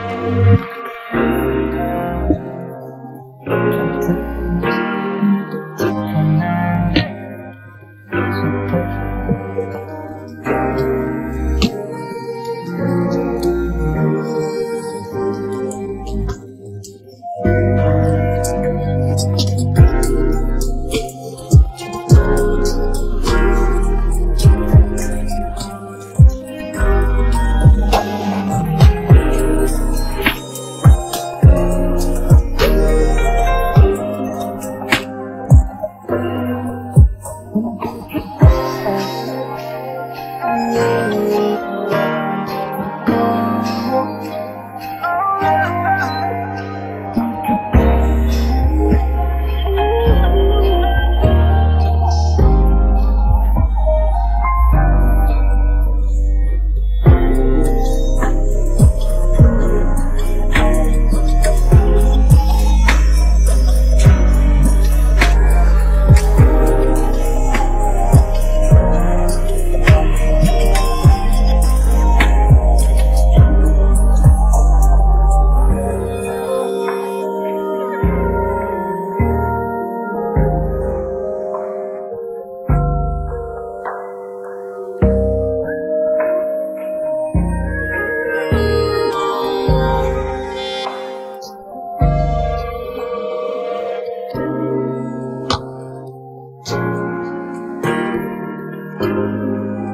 Música Yeah. Música